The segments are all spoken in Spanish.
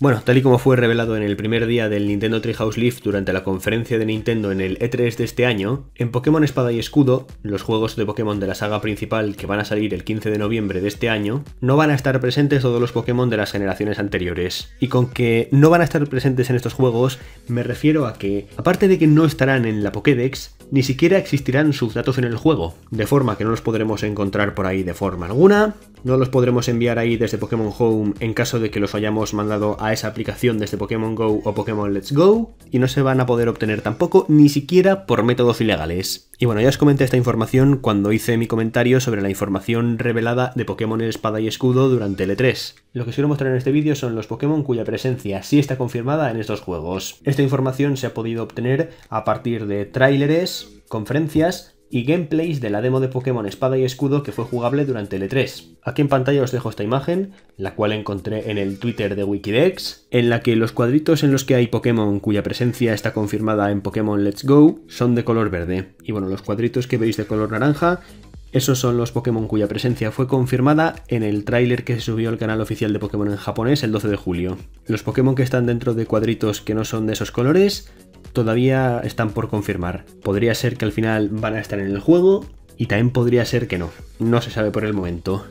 Bueno, tal y como fue revelado en el primer día del Nintendo Treehouse Live durante la conferencia de Nintendo en el E3 de este año, en Pokémon Espada y Escudo, los juegos de Pokémon de la saga principal que van a salir el 15 de noviembre de este año, no van a estar presentes todos los Pokémon de las generaciones anteriores. Y con que no van a estar presentes en estos juegos, me refiero a que, aparte de que no estarán en la Pokédex, ni siquiera existirán sus datos en el juego, de forma que no los podremos encontrar por ahí de forma alguna, no los podremos enviar ahí desde Pokémon Home en caso de que los hayamos mandado a esa aplicación desde Pokémon Go o Pokémon Let's Go, y no se van a poder obtener tampoco ni siquiera por métodos ilegales. Y bueno, ya os comenté esta información cuando hice mi comentario sobre la información revelada de Pokémon Espada y Escudo durante el E3. Lo que os quiero mostrar en este vídeo son los Pokémon cuya presencia sí está confirmada en estos juegos. Esta información se ha podido obtener a partir de tráileres, conferencias y gameplays de la demo de Pokémon Espada y Escudo que fue jugable durante el E3. Aquí en pantalla os dejo esta imagen, la cual encontré en el Twitter de Wikidex, en la que los cuadritos en los que hay Pokémon cuya presencia está confirmada en Pokémon Let's Go son de color verde. Y bueno, los cuadritos que veis de color naranja esos son los Pokémon cuya presencia fue confirmada en el tráiler que se subió al canal oficial de Pokémon en japonés el 12 de julio. Los Pokémon que están dentro de cuadritos que no son de esos colores todavía están por confirmar. Podría ser que al final van a estar en el juego y también podría ser que no. No se sabe por el momento.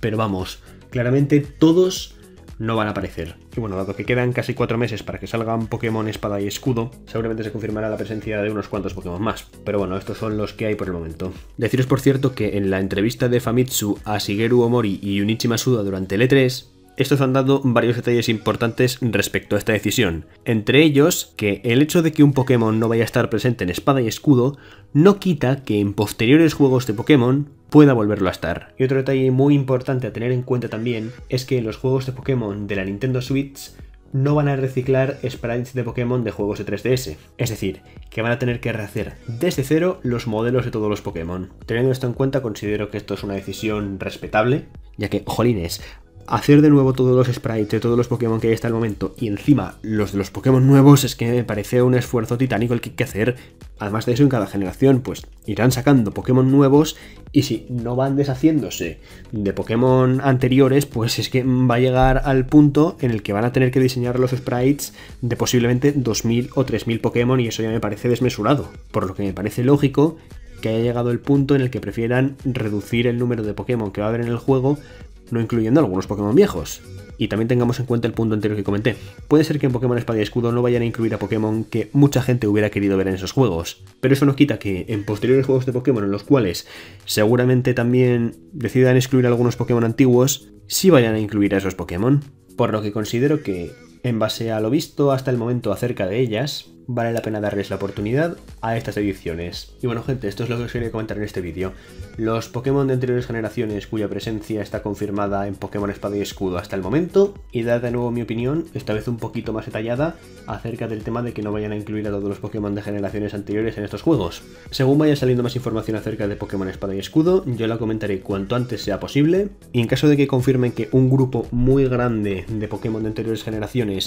Pero vamos, claramente todos no van a aparecer. Y bueno, dado que quedan casi cuatro meses para que salgan Pokémon Espada y Escudo, seguramente se confirmará la presencia de unos cuantos Pokémon más. Pero bueno, estos son los que hay por el momento. Deciros por cierto que en la entrevista de Famitsu a Shigeru Omori y Unichi Masuda durante el E3, estos han dado varios detalles importantes respecto a esta decisión. Entre ellos, que el hecho de que un Pokémon no vaya a estar presente en espada y escudo no quita que en posteriores juegos de Pokémon pueda volverlo a estar. Y otro detalle muy importante a tener en cuenta también es que los juegos de Pokémon de la Nintendo Switch no van a reciclar sprites de Pokémon de juegos de 3DS. Es decir, que van a tener que rehacer desde cero los modelos de todos los Pokémon. Teniendo esto en cuenta, considero que esto es una decisión respetable, ya que, jolines, hacer de nuevo todos los sprites de todos los Pokémon que hay hasta el momento y encima los de los Pokémon nuevos es que me parece un esfuerzo titánico el que hay que hacer. Además de eso, en cada generación, pues irán sacando Pokémon nuevos y si no van deshaciéndose de Pokémon anteriores, pues es que va a llegar al punto en el que van a tener que diseñar los sprites de posiblemente 2000 o 3000 Pokémon y eso ya me parece desmesurado. Por lo que me parece lógico que haya llegado el punto en el que prefieran reducir el número de Pokémon que va a haber en el juego no incluyendo algunos Pokémon viejos. Y también tengamos en cuenta el punto anterior que comenté. Puede ser que en Pokémon Espada y Escudo no vayan a incluir a Pokémon que mucha gente hubiera querido ver en esos juegos. Pero eso no quita que en posteriores juegos de Pokémon en los cuales seguramente también decidan excluir algunos Pokémon antiguos, sí vayan a incluir a esos Pokémon. Por lo que considero que, en base a lo visto hasta el momento acerca de ellas, vale la pena darles la oportunidad a estas ediciones. Y bueno gente, esto es lo que os quería comentar en este vídeo. Los Pokémon de anteriores generaciones cuya presencia está confirmada en Pokémon Espada y Escudo hasta el momento, y dar de nuevo mi opinión, esta vez un poquito más detallada, acerca del tema de que no vayan a incluir a todos los Pokémon de generaciones anteriores en estos juegos. Según vaya saliendo más información acerca de Pokémon Espada y Escudo, yo la comentaré cuanto antes sea posible, y en caso de que confirmen que un grupo muy grande de Pokémon de anteriores generaciones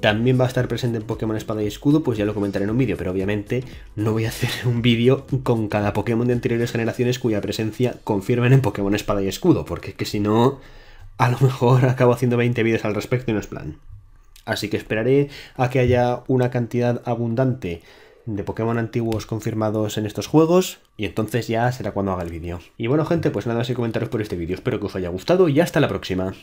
también va a estar presente en Pokémon Espada y Escudo, pues ya lo comentaré en un vídeo, pero obviamente no voy a hacer un vídeo con cada Pokémon de anteriores generaciones cuya presencia confirmen en Pokémon Espada y Escudo, porque es que si no, a lo mejor acabo haciendo 20 vídeos al respecto y no es plan. Así que esperaré a que haya una cantidad abundante de Pokémon antiguos confirmados en estos juegos y entonces ya será cuando haga el vídeo. Y bueno gente, pues nada más que comentaros por este vídeo, espero que os haya gustado y hasta la próxima.